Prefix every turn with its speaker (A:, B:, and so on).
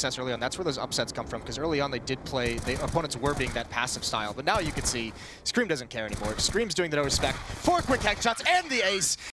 A: success early on. That's where those upsets come from, because early on they did play, the opponents were being that passive style. But now you can see Scream doesn't care anymore. Scream's doing the no respect. Four quick headshots and the ace.